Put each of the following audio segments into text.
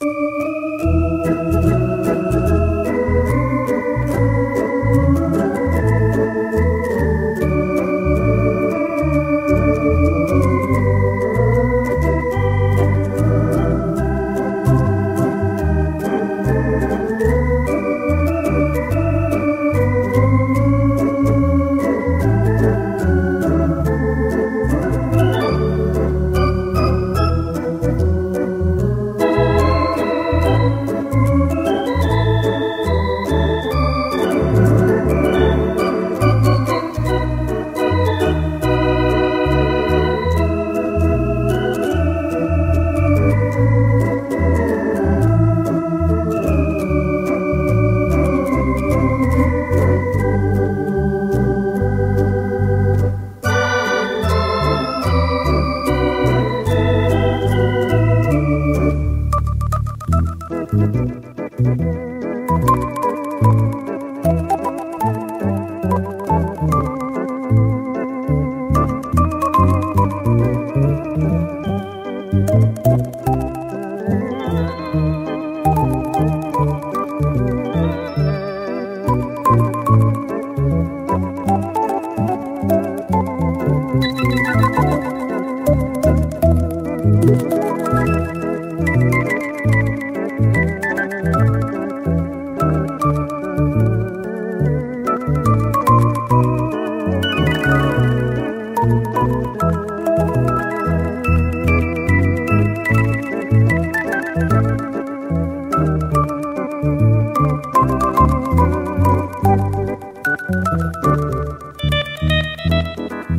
you. Thank you.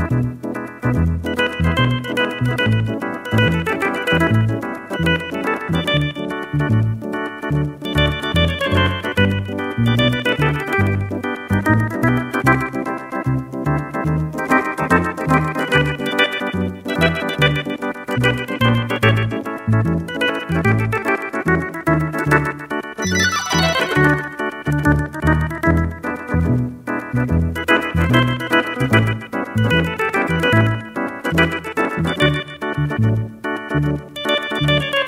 Thank you. Thank you.